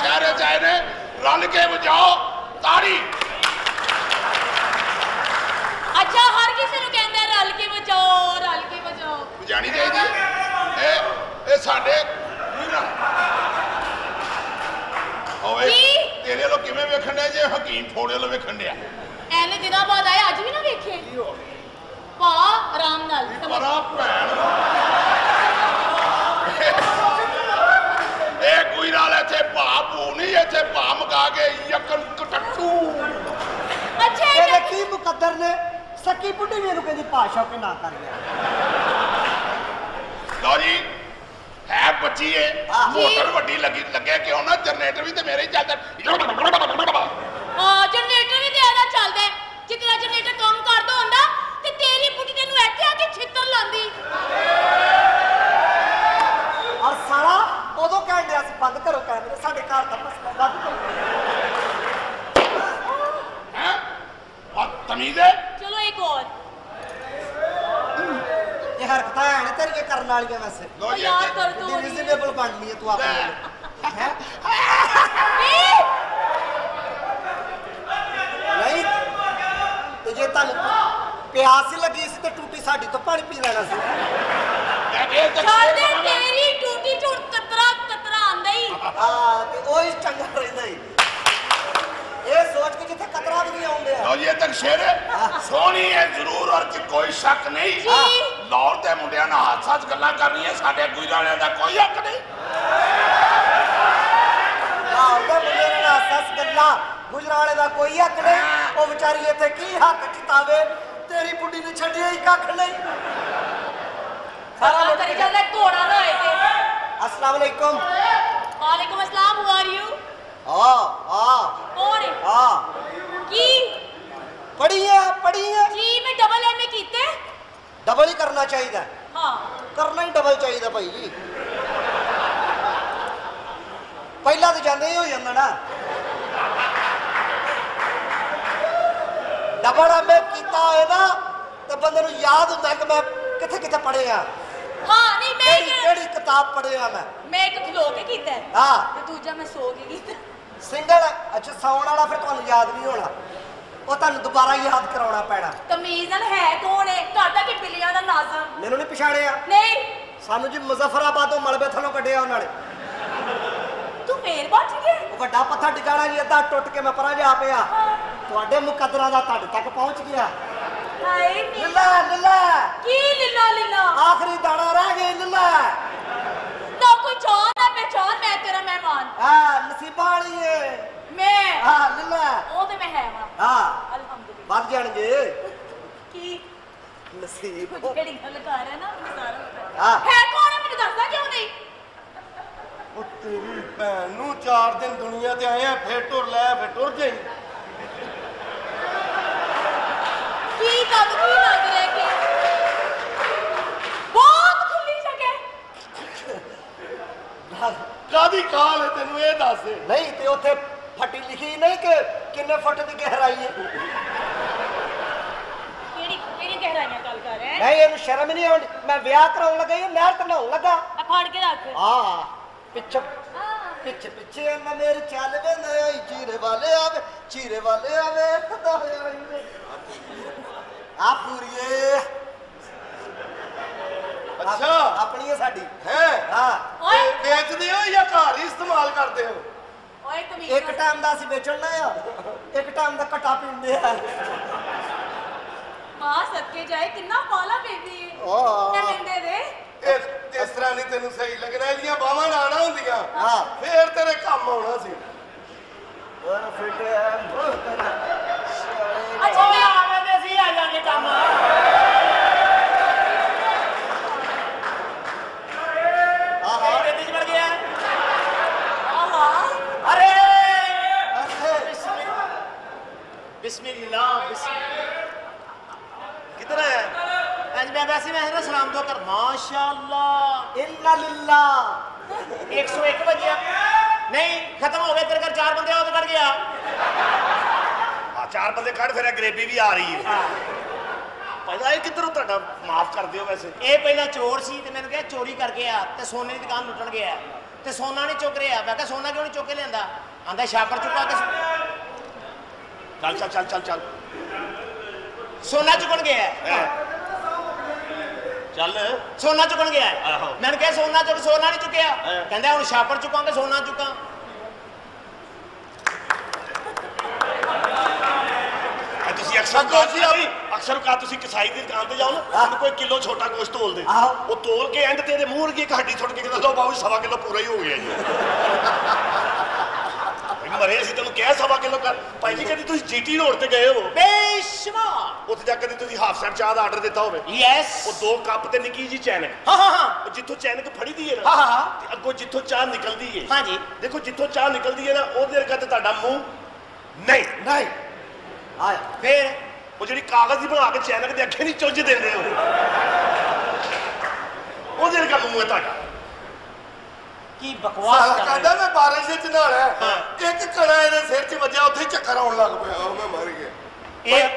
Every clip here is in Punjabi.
ਸ਼ਹਿਰ ਚ ਆਏ ਨੇ ਰਲ ਕੇ ਵਜਾਓ ਤਾੜੀ। ਅੱਛਾ ਹਰ ਕਿਸੇ ਨੂੰ ਕਹਿੰਦੇ ਰਲ ਕੇ ਵਜਾਓ ਰਲ ਕੇ ਵਜਾਓ। ਵਜਾਣੀ ਚਾਹੀਦੀ ਹੈ। ਇਹ ਇਹ ਸਾਡੇ ਕੀ? ਤੇਰੇ ਲੋ ਕਿਵੇਂ ਵੇਖਣ ਡਿਆ ਜੇ? ਹਕੀਮ ਫੋੜੇ ਲੋ ਵੇਖਣ ਡਿਆ। ਐਨੇ ਦਿਨਾਂ ਬਾਅਦ ਆਏ ਅੱਜ ਵੀ ਨਾ ਵੇਖੇ? ਭਾ ਆਰਾਮ ਨਾਲ ਪਰਾ ਭੈਣ ਸੱਕੀ ਬੁੱਢੀ ਵੀ ਇਹਨੂੰ ਕਹਿੰਦੀ ਭਾਸ਼ਾ ਕੇ ਨਾ ਕਰ ਗਿਆ ਲਓ ਜੀ ਹੈ ਬੱਚੀ ਏ ਆਹ। ਮੋਟਰ ਵੱਡੀ ਲੱਗੀ ਲੱਗਿਆ ਕਿਉਂ ਨਾ ਜਨਰੇਟਰ ਵੀ ਤੇ ਮੇਰੇ ਹੀ ਚੱਲਦਾ ਹਾਂ ਜਨਰੇਟਰ ਵੀ ਤੇ ਇਹਦਾ ਚੱਲਦਾ ਹੈ। ਜੇ ਤੇਰਾ ਜਨਰੇਟਰ ਕੰਮ ਕਰਦਾ ਹੁੰਦਾ ਤੇ ਤੇਰੀ ਬੁੱਢੀ ਤੈਨੂੰ ਇੱਥੇ ਆ ਕੇ ਛਿੱਤਰ ਲਾਂਦੀ ਔਰ ਸਾਲਾ ਉਦੋਂ ਕਹਿਣ ਡਿਆ ਸੀ ਬੰਦ ਕਰੋ ਕੈਮਰੇ ਸਾਡੇ ਘਰ ਦਾ ਮਸਲਾ ਬੰਦ ਕਰੋ ਹੈ ਆ ਤਮੀਜ਼ ਹੈ ਚਲੋ ਇੱਕ ਹੋਰ ਇਹ ਹਰਕਤਾਂ ਹੈ ਨੇ ਤੇਰੀਆਂ ਕਰਨ ਵਾਲੀਆਂ ਵੈਸੇ। ਜੀ ਯਾਰ ਕਰ ਬੜੀ ਰੀਜ਼ਨੇਬਲ ਬਣਨੀ ਹੈ ਤੂੰ ਆਪਣੇ। ਹੈਂ? ਨਹੀਂ। ਤੇ ਜੇ ਤੁਹਾਨੂੰ ਪਿਆਸ ਲੱਗੀ ਸੀ ਤੇ ਟੂਟੀ ਸਾਡੀ ਤੋਂ ਪਾਣੀ ਪੀ ਲੈਣਾ ਸੀ। ਤਾਂ ਬਣਾ। ਤੇਰੀ ਟੂਟੀ ਝੁੜ ਕਤਰਾ ਕਤਰਾ ਆਂਦਾ ਹੀ ਹਾਂ ਤੇ ਉਹ ਹੀ ਚੰਗਾ ਰਹਿੰਦਾ ਹੀ ਇਹ ਸੋਚ ਕੇ ਜਿੱਥੇ ਕਤਰਾ ਵੀ ਨਹੀਂ ਆਉਂਦੇ ਆ। ਲਓ ਜੀ ਇਹ ਤੱਕ ਸ਼ੇਰ ਸੋਹਣੀ ਹੈ ਜ਼ਰੂਰ ਔਰ ਚ ਕੋਈ ਸ਼ੱਕ ਨਹੀਂ। ਜੀ। ਲਾਹੌਰ ਦੇ ਮੁੰਡਿਆਂ ਨਾਲ ਚ ਗੱਲਾਂ ਕਰਨੀਆਂ ਸਾਡੇ ਗੁਜਰਾਂ ਵਾਲਿਆਂ ਦਾ ਕੋਈ ਹੱਕ ਨਹੀਂ। ਆਹ ਉਹਦੇ ਮੁੰਡੇ ਨੇ ਨਾ ਸੱਸ ਗੱਲਾਂ ਗੁਜਰਾਲੇ ਦਾ ਕੋਈ ਹੱਕ ਨਹੀਂ। ਉਹ ਵਿਚਾਰੀ ਇੱਥੇ ਕੀ ਹੱਕ ਚਿਤਾਵੇ ਤੇਰੀ ਬੁੱਢੀ ਨੇ ਛੱਡਿਆ ਹੀ ਕੱਖ ਨਹੀਂ। ਸਾਰਾ ਕਰੀ ਜਾਂਦਾ ਘੋੜਾ ਨਾ ਹੋਏ ਤੇ। ਅਸਲਾਮ ਅਲੈਕੁਮ। ਵਾਲੇਕੁਮ ਅਸਲਾਮ ਹਾਊ ਆਰ ਯੂ ਆ ਆ ਕੌਣ ਹੈ? ਆ ਕੀ? ਪੜੀ ਹੈ ਪੜੀ ਹੈ। ਜੀ ਮੈਂ ਡਬਲ ਐਮਏ ਕੀਤੇ? ਡਬਲ ਹੀ ਕਰਨਾ ਚਾਹੀਦਾ। ਹਾਂ। ਕਰਨਾ ਹੀ ਡਬਲ ਚਾਹੀਦਾ ਭਾਈ ਜੀ। ਪਹਿਲਾਂ ਤਾਂ ਜਾਂਦੇ ਹੀ ਹੋ ਜਾਂਦਾ ਨਾ। ਡਬਲ ਐਮਏ ਕੀਤਾ ਹੋਏ ਨਾ ਤੇ ਬੰਦੇ ਨੂੰ ਯਾਦ ਹੁੰਦਾ ਕਿ ਮੈਂ ਕਿੱਥੇ ਕਿੱਥੇ ਪੜ੍ਹਿਆ ਹਾਂ ਨਹੀਂ ਮੈਂ ਕਿਹੜੀ ਕਿਤਾਬ ਪੜ੍ਹਿਆ ਮੈਂ। ਮੈਂ ਇੱਕ ਖਲੋ ਕੇ ਕੀਤਾ ਹਾਂ। ਤੇ ਦੂਜਾ ਮੈਂ ਸੋ ਕੇ ਕੀਤਾ। ਸਿੰਗਲ ਅੱਛਾ ਸੌਣ ਵਾਲਾ ਫਿਰ ਤੁਹਾਨੂੰ ਯਾਦ ਨਹੀਂ ਹੋਣਾ। ਉਹ ਤੁਹਾਨੂੰ ਦੁਬਾਰਾ ਯਾਦ ਕਰਾਉਣਾ ਪੈਣਾ। ਤਮੀਜ਼ ਨਾਲ ਹੈ ਕੌਣ ਹੈ ਘਰ ਕਿ ਬਿੱਲੀਆਂ ਦਾ ਨਾਜ਼ਮ ਮੈਨੂੰ ਨਹੀਂ ਪਛਾਣਿਆ। ਨਹੀਂ। ਸਾਨੂੰ ਜੀ ਮੁਜ਼ੱਫਰਾਬਾਦੋਂ ਮਲਬੇ ਥੱਲੋਂ ਕੱਢਿਆ ਉਹਨਾਂ ਨੇ। ਤੂੰ ਫੇਰ ਬਚ ਗਿਆ ਉਹ ਵੱਡਾ ਪੱਥਰ ਟਿਕਾਣਾ ਜੀ ਅੱਧਾ ਟੁੱਟ ਕੇ ਮੈਂ ਪਰਾਂ ਜਾ ਪਿਆ। ਤੁਹਾਡੇ ਮੁਕੱਦਰਾਂ ਦਾ ਤੁਹਾਡੇ ਤੱਕ ਪਹੁੰਚ ਗਿਆ। ਹਾਏ ਨੀ। ਲੱਲਾ ਲੱਲਾ। ਕੀ ਲੀਲਾ ਲੀਲਾ? ਆਖਰੀ ਦਾਣਾ ਰਹਿ ਗਿਆ ਲੱਲਾ। ਤਾਂ ਕੋਈ ਚਾਹ ਨਾ ਪਹਿਚਾਨ ਮੈਂ ਤੇਰਾ ਮਹਿਮਾਨ। ਆ ਨਸੀਬਾਂ ਵਾਲੀ ਏ। ਮੈਂ? ਆ ਲੱਲਾ। ਉਹ ਤੇ ਮੈਂ ਹੈ ਵਾਂ। ਹਾਂ। ਵੱਧ ਜਾਣਗੇ। ਕੀ? ਨਸੀਬ। ਜਿਹੜੀ ਗੱਲ ਕਰ ਰਿਹਾ ਨਾ? ਮੈਨੂੰ ਸਾਰਾ ਪਤਾ। ਹਾਂ। ਹੈ ਕੌਣ ਹੈ? ਮੈਨੂੰ ਦੱਸਦਾ ਕਿਉਂ ਨਹੀਂ? ਉਹ ਤੇਰੀ ਭੈਣ ਨੂੰ ਚਾਰ ਦਿਨ ਦੁਨੀਆ ਤੇ ਆਏ ਆ ਫੇਰ ਟੁਰ ਲੈ ਫੇਰ ਟੁਰ ਜਾਈ। ਕੀ ਕੰਮ ਕੀ ਲੱਗ ਰਿਹਾ ਕਿ? ਬਹੁਤ ਖੁੱਲੀ ਜਗ੍ਹਾ ਹੈ। ਕਾਦੀ ਕਾਲ ਹੈ ਤੈਨੂੰ ਇਹ ਦੱਸ। ਨਹੀਂ ਤੇ ਉੱਥੇ ਫੱਟੀ ਲਿਖੀ ਨਹੀਂ ਕਿ ਕਿੰਨੇ ਫੁੱਟ ਦੀ ਗਹਿਰਾਈ ਹੈ ਕਿਹੜੀ ਕਿਹੜੀ ਗਹਿਰਾਈਆਂ ਗੱਲ ਕਰ ਰਿਹਾ ਹੈ ਨਹੀਂ ਇਹਨੂੰ ਸ਼ਰਮ ਹੀ ਨਹੀਂ ਆਉਂਦੀ। ਮੈਂ ਵਿਆਹ ਕਰਾਉਣ ਲੱਗਾ ਇਹ ਨਹਿਰ ਤੇ ਨਹਾਉਣ ਲੱਗਾ। ਆ ਫੜ ਕੇ ਰੱਖ। ਆ ਪਿੱਛੇ ਹਾਂ। ਪਿੱਛੇ ਪਿੱਛੇ ਨਾ ਮੇਰੇ ਚੱਲ ਵੇ ਨਈ ਚੀਰੇ ਵਾਲੇ ਆਵੇ ਚੀਰੇ ਵਾਲੇ ਆਵੇ ਖਦਾ ਹੋਇਆ ਆ ਪੂਰੀਏ। ਅੱਛਾ। ਆਪਣੀ ਹੈ ਸਾਡੀ। ਹੈ। ਹਾਂ। ਓਏ। ਵੇਚਦੇ ਹੋ ਜਾਂ ਘਰ ਹੀ ਇਸਤੇਮਾਲ ਕਰਦੇ ਹੋ? ਓਏ ਤਮੀਜ਼ ਇੱਕ ਟਾਈਮ ਦਾ ਅਸੀਂ ਵੇਚਣਾ ਆ। ਇੱਕ ਟਾਈਮ ਦਾ ਘਟਾ ਪੀਂਦੇ ਆ। ਮਾਂ ਸਦਕੇ ਜਾਏ ਕਿੰਨਾ ਪਾਲਾ ਬੇਬੀ। ਦੇ। ਇਹ ਇਸ ਤਰ੍ਹਾਂ ਨਹੀਂ ਤੈਨੂੰ ਸਹੀ ਲੱਗਣਾ ਇਹਦੀਆਂ ਬਾਹਾਂ ਨਾ ਨਾ ਹੁੰਦੀਆਂ। ਹਾਂ। ਫੇਰ ਤੇਰੇ ਕੰਮ ਆਉਣਾ ਸੀ। ਫਿੱਟ ਹੈ ਬਹੁਤ ਅੱਛਾ ਮੈਂ ਆਵੇਂ ਤੇ ਸੀ ਆ ਜਾਂਦੇ ਕੰਮ ਆਹਾ ਬੇਟੀ ਚ ਵੜ ਗਿਆ ਆਹਾ ਅਰੇ ਅੱਛੇ ਬਿਸਮਿਲ੍ਲਾ ਕਿੱਧਰ ਹੈ ਮੈਂ ਵੈਸੇ ਮੈਂ ਨਾ ਸਲਾਮ ਦੁਆ ਕਰ। ਮਾਸ਼ਾਅੱਲਾ। ਇੰਨਾ ਲਿੱਲਾ। 101 ਵਜਿਆ। ਨਹੀਂ ਖਤਮ ਹੋ ਗਿਆ ਤੇਰੇ ਘਰ ਚਾਰ ਬੰਦੇ ਆ ਉਹ ਤੇ ਕੱਢ ਗਿਆ। ਆ ਚਾਰ ਬੰਦੇ ਕੱਢ ਫਿਰ ਗਰੇਬੀ ਵੀ ਆ ਰਹੀ ਹੈ। ਪਹਿਲਾਂ ਇਹ ਕਿੱਧਰੋਂ ਤੁਹਾਡਾ ਮਾਫ ਕਰ ਦਿਓ ਵੈਸੇ? ਇਹ ਪਹਿਲਾਂ ਚੋਰ ਸੀ ਤੇ ਮੈਨੂੰ ਕਿਹਾ ਚੋਰੀ ਕਰਕੇ ਆ ਤੇ ਸੋਨੇ ਦੀ ਦੁਕਾਨ ਲੁੱਟਣ ਗਿਆ। ਤੇ ਸੋਨਾ ਨਹੀਂ ਚੁੱਕ ਰਿਹਾ। ਮੈਂ ਕਿਹਾ ਸੋਨਾ ਕਿਉਂ ਨਹੀਂ ਚੁੱਕ ਕੇ ਲਿਆਂਦਾ? ਆਂਦਾ ਛਾਪਰ ਚੁੱਕਾ ਕੇ ਚੱਲ ਚੱਲ ਚੱਲ ਚੱਲ ਚੱਲ। ਸੋਨਾ ਚੁੱਕਣ ਗਿਆ। ਚੱਲ ਸੋਨਾ ਚੁੱਕਣ ਗਿਆ। ਮੈਨੂੰ ਕਿਹਾ ਸੋਨਾ ਚੁੱਕ ਸੋਨਾ ਨਹੀਂ ਚੁੱਕਿਆ। ਕਹਿੰਦਾ ਹੁਣ ਛਾਪਰ ਚੁੱਕਾਂਗੇ ਸੋਨਾ ਚੁੱਕਾਂ। ਤੁਸੀਂ ਅਕਸਰ ਅਕਸਰ ਕਹਾ ਤੁਸੀਂ ਕਸਾਈ ਦੀ ਦੁਕਾਨ ਤੇ ਜਾਓ ਨਾ ਤੁਹਾਨੂੰ ਕੋਈ ਕਿਲੋ ਛੋਟਾ ਗੋਸ਼ਤ ਤੋਲ ਦੇ। ਉਹ ਤੋਲ ਕੇ ਐਂਡ ਤੇ ਇਹਦੇ ਮੂੰਹ ਵਰਗੀ ਇੱਕ ਹੱਡੀ ਸੁੱਟ ਕੇ ਕਹਿੰਦਾ ਲੋ ਬਾਬੂ ਸਵਾ ਕਿਲੋ ਪੂਰਾ ਹੀ ਹੋ ਗਿਆ ਜੀ। ਮਰੇ ਸੀ ਤੈਨੂੰ ਕਿਹਾ ਸਵਾ ਕਿਲੋ ਕਰ ਭਾਈ ਜੀ ਕਦੀ ਤੁਸੀਂ ਜੀਟੀ ਰੋਡ ਤੇ ਗਏ ਹੋ? ਬੇਸ਼ੁਮਾਰ। ਉੱਥੇ ਜਾ ਕੇ ਤੁਸੀਂ ਹਾਫ ਸੈਟ ਚਾਹ ਦਾ ਆਰਡਰ ਦਿੱਤਾ ਹੋਵੇ? ਯੈਸ ਉਹ ਦੋ ਕੱਪ ਤੇ ਨਿੱਕੀ ਜੀ ਚੈਨਕ ਹਾਂ। ਹਾਂ ਹਾਂ ਉਹ ਜਿੱਥੋਂ ਚੈਨਕ ਫੜੀ ਦੀ ਹੈ ਨਾ ਹਾਂ, ਹਾਂ, ਹਾਂ। ਤੇ ਅੱਗੋਂ ਜਿੱਥੋਂ ਚਾਹ ਨਿਕਲਦੀ ਹੈ। ਹਾਂਜੀ। ਦੇਖੋ ਜਿੱਥੋਂ ਚਾਹ ਨਿਕਲਦੀ ਹੈ ਨਾ ਉਹਦੇ ਵਰਗਾ ਤੇ ਤੁਹਾਡਾ ਮੂੰਹ ਨਹੀਂ। ਨਹੀਂ। ਆਇਆ। ਫਿਰ? ਉਹ ਜਿਹੜੀ ਕਾਗਜ਼ ਦੀ ਬਣਾ ਕੇ ਚੈਨਕ ਦੇ ਅੱਗੇ ਨਹੀਂ ਚੁੱਝ ਦਿੰਦੇ ਹੋ ਉਹਦੇ ਵਰਗਾ ਮੂੰਹ ਹੈ ਤੁਹਾਡਾ। ਕੀ ਬਕਵਾਸ ਕਰ ਕਹਿੰਦਾ ਰਹੇ ਮੈਂ ਬਾਰਿਸ਼ ਵਿੱਚ ਨਹਾਣਾ। ਇੱਕ ਕੜਾ ਇਹਦੇ ਸਿਰ 'ਚ ਵੱਜਿਆ ਉੱਥੇ ਚੱਕਰ ਆਉਣ ਲੱਗ ਪਿਆ। ਉਹ ਮੈਂ ਮਰ ਗਿਆ। ਇਹ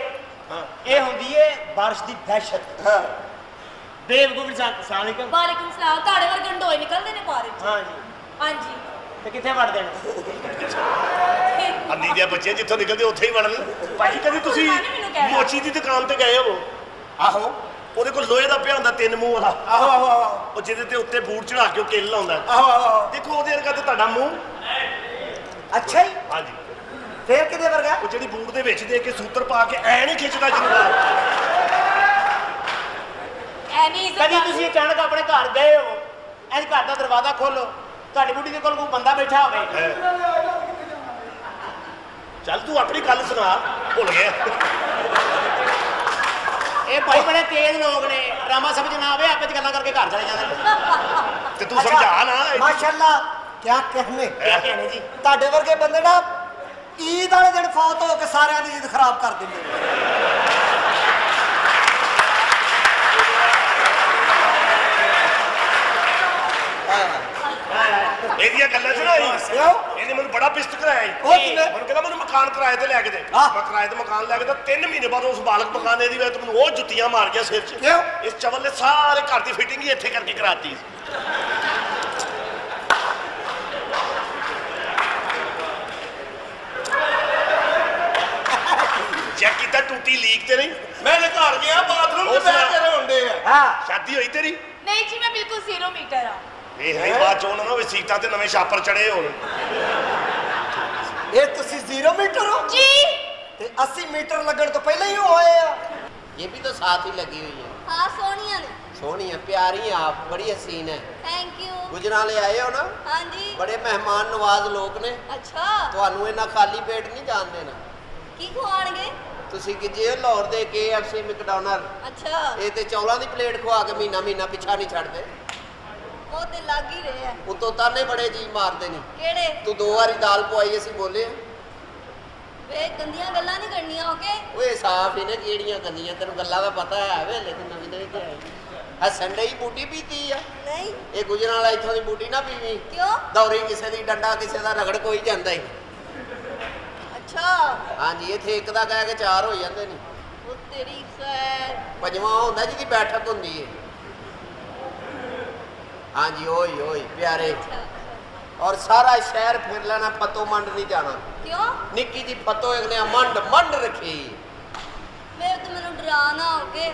ਇਹ ਹੁੰਦੀ ਏ ਬਾਰਿਸ਼ ਦੀ ਦਹਿਸ਼ਤ। ਹਾਂ। ਬੇਵਕੂਫ ਇਨਸਾਨ ਅਸਲਾਮੁਅਲੈਕਮ ਵਾਲੇਕੁਮ ਸਲਾਮ ਤੁਹਾਡੇ ਵਰ ਗੰਡੋਏ ਨਿਕਲਦੇ ਨੇ ਬਾਹਰ ਚ ਹਾਂ ਜੀ। ਹਾਂਜੀ। ਤੇ ਕਿੱਥੇ ਵੜ ਦੇਣ? ਅੰਨੀ ਦੇ ਬੱਚੇ ਜਿੱਥੋਂ ਨਿਕਲਦੇ ਉੱਥੇ ਹੀ ਵੜਨ। ਭਾਈ ਕਦੀ ਤੁਸੀਂ। ਮੋਚੀ ਦੀ ਦੁਕਾਨ ਤੇ ਗਏ ਹੋ ਆਹੋ। ਉਹਦੇ ਕੋਲ ਲੋਹੇ ਦਾ ਪਿਆ ਹੁੰਦਾ ਤਿੰਨ ਮੂੰਹ ਵਾਲਾ। ਆਹੋ ਆਹੋ ਆਹੋ। ਉਹ ਜਿਹਦੇ ਤੇ ਉੱਤੇ ਬੂਟ ਚੜਾ ਕੇ ਉਹ ਕਿੱਲ ਲਾਉਂਦਾ। ਆਹੋ ਆਹੋ ਦੇਖੋ ਉਹਦੇ ਵਰਗਾ ਤੇ ਤੁਹਾਡਾ ਮੂੰਹ। ਅੱਛਾ ਹੀ ਹਾਂਜੀ। ਫੇਰ ਕਿਤੇ ਵਰਗਾ? ਉਹ ਜਿਹੜੀ ਬੂਟ ਦੇ ਵਿੱਚ ਦੇ ਕੇ ਸੂਤਰ ਪਾ ਕੇ ਐ ਨਹੀਂ ਖਿੱਚਦਾ ਜਿੰਦਾ ਐਵੇਂ ਇੱਜ਼ਤ ਕਦੀ ਤੁਸੀਂ ਅਚਾਨਕ ਆਪਣੇ ਘਰ ਗਏ ਹੋ ਐਂ ਘਰ ਦਾ ਦਰਵਾਜ਼ਾ ਖੋਲੋ ਤੁਹਾਡੀ ਬੁੱਢੀ ਦੇ ਕੋਲ ਕੋਈ ਬੰਦਾ ਬੈਠਾ ਹੋਵੇ। ਚੱਲ ਤੂੰ ਆਪਣੀ ਗੱਲ ਸੁਣਾ ਭੁੱਲ ਗਿਆ। ਇਹ ਭਾਈ ਬੜੇ ਤੇਜ਼ ਲੋਕ ਨੇ। ਡਰਾਮਾ ਸਮਝ ਨਾ ਆਵੇ ਆਪੇ ਚ ਗੱਲਾਂ ਕਰਕੇ ਘਰ ਚਲੇ ਜਾਂਦੇ ਨੇ। ਤੇ ਤੂੰ ਸਮਝਾ ਨਾ। ਮਾਸ਼ਾਅੱਲਾ ਕੀ ਕਹਨੇ ਕਿਆ ਕਹਿਣੇ ਜੀ? ਤੁਹਾਡੇ ਵਰਗੇ ਬੰਦੇ ਨਾ ਈਦ ਵਾਲੇ ਦਿਨ ਫੌਤ ਹੋ ਕੇ ਸਾਰਿਆਂ ਦੀ ਈਦ ਖਰਾਬ ਕਰ ਦਿੰਦੇ ਨੇ। ਇਹਦੀਆਂ ਗੱਲਾਂ ਸੁਣਾਈ? ਕਿਉਂ? ਬੜਾ ਪਿਸਤ ਕਰਾਇਆ ਜੀ। ਉਹ ਕਿਵੇਂ ਮੈਨੂੰ ਕਹਿੰਦਾ ਮੈਨੂੰ ਮਕਾਨ ਕਿਰਾਏ ਤੇ ਲੈ ਕੇ ਦੇ। ਮੈਂ ਕਿਰਾਏ ਤੇ ਮਕਾਨ ਲੈ ਕੇ ਤਾਂ 3 ਮਹੀਨੇ ਬਾਅਦ ਉਸ ਮਾਲਕ ਮਕਾਨ ਦੀ ਤੋਂ ਮੈਨੂੰ ਉਹ ਜੁੱਤੀਆਂ ਮਾਰ ਗਿਆ ਸਿਰ 'ਚ। ਕਿਉਂ? ਇਸ ਚਵਲ ਨੇ ਸਾਰੇ ਘਰ ਦੀ ਫਿਟਿੰਗ ਹੀ ਇੱਥੇ ਕਰਕੇ ਕਰਾਤੀ ਚੈੱਕ ਕੀਤਾ ਟੂਟੀ ਲੀਕ ਤੇ ਨਹੀਂ? ਮੈਂ ਤੇ ਘਰ ਗਿਆ ਬਾਥਰੂਮ ਬਹਿ ਨਾਲ- ਕੇ ਰੋਂਦੇ ਆ। ਹਾਂ। ਸ਼ਾਦੀ ਹੋਈ ਤੇਰੀ? ਨਹੀਂ ਜੀ ਮੈਂ ਬਿਲਕੁਲ ਜ਼ੀਰੋ ਮੀਟਰ ਆ। ਇਹ ਨਹੀਂ ਬਾਅਦ ਚ ਉਹਨਾਂ ਨੂੰ ਵੀ ਸੀਟਾਂ ਤੇ ਨਵੇਂ ਛਾਪਰ ਚੜੇ ਹੋਣ। ਇਹ ਤੁਸੀਂ 0 ਮੀਟਰ ਹੋ ਜੀ ਤੇ 80 ਮੀਟਰ ਲੱਗਣ ਤੋਂ ਪਹਿਲਾਂ ਹੀ ਹੋਏ ਆ ये भी तो साथ ही लगी हुई है ਹਾਂ ਸੋਹਣੀਆਂ ਨੇ सोनी है प्यारी हैं आप बड़ी हसीन है ਥੈਂਕ ਯੂ गुजराले आए हो ना ਹਾਂਜੀ बड़े मेहमान नवाज लोग ने ਅੱਛਾ ਤੁਹਾਨੂੰ ਇਹਨਾਂ ਖਾਲੀ ਪੇਟ ਨਹੀਂ ਜਾਣ ਦੇਣਾ ਕੀ ਖਵਾਣਗੇ ਤੁਸੀਂ ਕਿ ਜੇ ਲਾਹੌਰ ਦੇ KFC ਮੈਕਡੋਨਲਡ ਅੱਛਾ ਇਹ ਤੇ ਚੌਲਾਂ ਦੀ ਪਲੇਟ ਖਵਾ ਕੇ ਮਹੀਨਾ ਮਹੀਨਾ ਪਿੱਛਾ ਨਹੀਂ ਛੱਡਦੇ ਉਹ ਤੇ ਲੱਗ ਹੀ ਰਹੇ ਆ। ਉਤੋਂ ਤਾਨੇ ਬੜੇ ਜੀ ਮਾਰਦੇ ਨਹੀਂ ਕਿਹੜੇ? ਤੂੰ ਦੋ ਵਾਰੀ ਦਾਲ ਪਵਾਈ ਅਸੀਂ ਬੋਲੇ ਵੇ ਗੰਦੀਆਂ ਗੱਲਾਂ ਨਹੀਂ ਕਰਨੀਆਂ ਓਕੇ ਓਏ ਸਾਫ਼ ਹੀ ਨੇ ਕਿਹੜੀਆਂ ਗੰਦੀਆਂ ਤੈਨੂੰ ਗੱਲਾਂ ਦਾ ਪਤਾ ਹੈ ਵੇ ਲੇਕਿਨ ਨਵੀਂ ਨਵੀਂ ਤੇ ਆਈ ਆ ਸੰਡੇ ਹੀ ਬੂਟੀ ਪੀਤੀ ਆ। ਨਹੀਂ। ਇਹ ਗੁਜਰਾਂ ਵਾਲਾ ਇੱਥੋਂ ਦੀ ਬੂਟੀ ਨਾ ਪੀਵੀਂ। ਕਿਉਂ? ਦੌਰੀ ਕਿਸੇ ਦੀ ਡੰਡਾ ਕਿਸੇ ਦਾ ਰਗੜ ਕੋਈ ਜਾਂਦਾ ਹੀ ਅੱਛਾ। ਹਾਂਜੀ ਇੱਥੇ ਇੱਕ ਦਾ ਕਹਿ ਕੇ ਚਾਰ ਹੋ ਜਾਂਦੇ ਨੇ। ਉਹ ਤੇਰੀ ਖੈਰ ਪੰਜਵਾਂ ਉਹ ਹੁੰਦਾ ਜਿਹਦੀ ਬੈਠਕ ਹੁੰਦੀ ਹੈ ਹਾਂਜੀ ਓਏ ਓਏ ਪਿਆਰੇ। ਅੱਛਾ ਔਰ ਸਾਰਾ ਸ਼ਹਿਰ ਫਿਰ ਲੈਣਾ ਪਤੋ ਮੰਡ ਨਹੀਂ ਜਾਣਾ। ਕਿਉਂ? ਨਿੱਕੀ ਜੀ ਪਤੋ ਅਗਲੇ ਮੰਡ ਮੰਡ ਰੱਖੀ। ਵੇ ਤੂੰ ਮੈਨੂੰ ਡਰਾਣਾ ਓਕੇ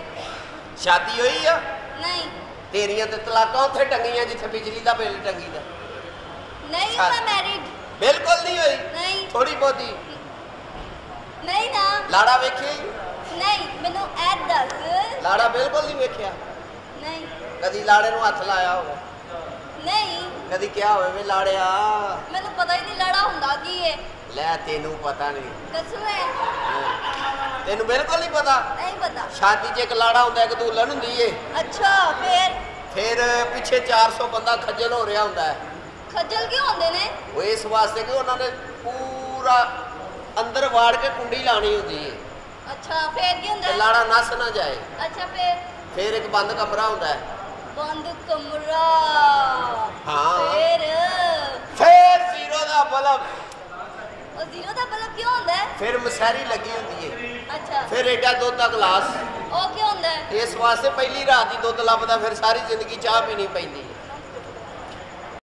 ਸ਼ਾਦੀ ਹੋਈ ਆ? ਨਹੀਂ। ਤੇਰੀਆਂ ਤੇ ਤਲਾਕਾਂ ਉੱਥੇ ਟੰਗੀਆਂ ਜਿੱਥੇ ਬਿਜਲੀ ਦਾ ਬਿੱਲ ਟੰਗੀ ਦਾ ਨਹੀਂ। ਮੈਂ ਮੈਰਿਡ ਬਿਲਕੁਲ ਨਹੀਂ ਹੋਈ। ਨਹੀਂ। ਥੋੜੀ ਬਹੁਤੀ। ਨਹੀਂ ਨਾ। ਲਾੜਾ ਵੇਖਿਆ ਹੀ? ਨਹੀਂ ਮੈਨੂੰ ਐ ਦੱਸ। ਲਾੜਾ ਬਿਲਕੁਲ ਨਹੀਂ ਵੇਖਿਆ। ਨਹੀਂ। ਕਦੀ ਲਾੜੇ ਨੂੰ ਹੱਥ ਲਾਇਆ ਹੋਵੇ। ਨਹੀਂ। ਕਦੀ ਕਿਹਾ ਹੋਵੇ ਵੇ ਲਾੜਿਆ। ਮੈਨੂੰ ਪਤਾ ਹੀ ਨਹੀਂ ਲੜਾ ਹੁੰਦਾ ਕੀ ਹੈ ਲੈ ਤੈਨੂੰ ਪਤਾ ਨਹੀਂ। ਕਸਮ ਹੈ। ਤੈਨੂੰ ਬਿਲਕੁਲ ਨਹੀਂ ਪਤਾ। ਨਹੀਂ ਪਤਾ। ਸ਼ਾਦੀ 'ਚ ਇੱਕ ਲਾੜਾ ਹੁੰਦਾ ਇੱਕ ਦੁਲਹਨ ਹੁੰਦੀ ਏ। ਅੱਛਾ ਫੇਰ? ਫਿਰ ਪਿੱਛੇ 400 ਬੰਦਾ ਖੱਜਲ ਹੋ ਰਿਹਾ ਹੁੰਦਾ। ਹੈ ਖੱਜਲ ਕਿਉਂ ਹੁੰਦੇ ਨੇ? ਉਹ ਇਸ ਵਾਸਤੇ ਕਿ ਉਹਨਾਂ ਨੇ ਪੂਰਾ ਅੰਦਰ ਵਾੜ ਕੇ ਕੁੰਡੀ ਲਾਣੀ ਹੁੰਦੀ ਏ। ਅੱਛਾ ਫੇਰ ਕੀ ਹੁੰਦਾ? ਤੇ ਹੈ? ਲਾੜਾ ਨੱਸ ਨਾ ਜਾਏ। ਅੱਛਾ ਫੇਰ? ਫਿਰ ਇੱਕ ਬੰਦ ਕਮਰਾ ਹੁੰਦਾ। ਹੈ ਬੰਦ ਕਮਰਾ। ਹਾਂ। ਫੇਰ? ਫਿਰ ਜ਼ੀਰੋ ਦਾ ਬਲਬ। ਉਹ ਜ਼ੀਰੋ ਦਾ ਬਲਬ ਕਿਉਂ ਹੁੰਦਾ ਹੈ? ਫਿਰ ਮਸਹਿਰੀ ਲੱਗੀ ਹੁੰਦੀ ਏ। ਅੱਛਾ। ਫਿਰ ਏਡਾ ਦੁੱਧ ਦਾ ਗਲਾਸ। ਉਹ ਕਿਉਂ ਹੁੰਦਾ ਹੈ? ਇਸ ਵਾਸਤੇ ਪਹਿਲੀ ਰਾਤ ਹੀ ਦੁੱਧ ਲੱਭਦਾ ਫਿਰ ਸਾਰੀ ਜ਼ਿੰਦਗੀ ਚਾਹ ਪੀਣੀ ਪੈਂਦੀ। ਹੈ